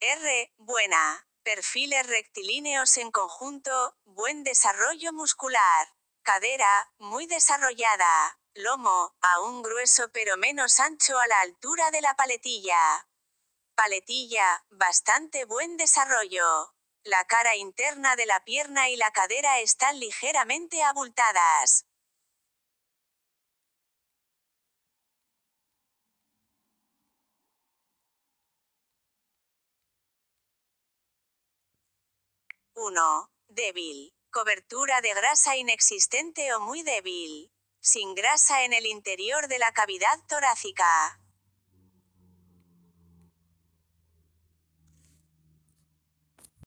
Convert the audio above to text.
R. Buena. Perfiles rectilíneos en conjunto, buen desarrollo muscular. Cadera, muy desarrollada. Lomo, aún grueso pero menos ancho a la altura de la paletilla. Paletilla, bastante buen desarrollo. La cara interna de la pierna y la cadera están ligeramente abultadas. 1. Débil. Cobertura de grasa inexistente o muy débil. Sin grasa en el interior de la cavidad torácica.